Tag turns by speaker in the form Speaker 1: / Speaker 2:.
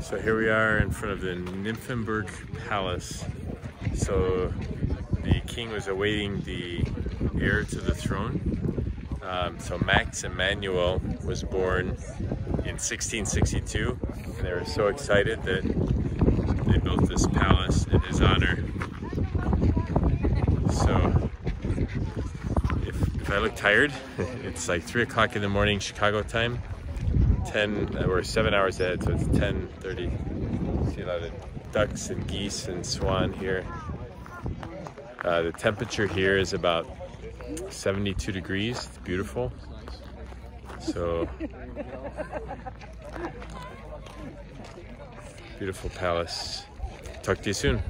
Speaker 1: So here we are in front of the Nymphenburg Palace. So the king was awaiting the heir to the throne. Um, so Max Emmanuel was born in 1662 and they were so excited that they built this palace in his honor. So if, if I look tired, it's like 3 o'clock in the morning Chicago time. 10, uh, we're seven hours ahead, so it's 10.30. See a lot of ducks and geese and swan here. Uh, the temperature here is about 72 degrees. It's beautiful. So, beautiful palace. Talk to you soon.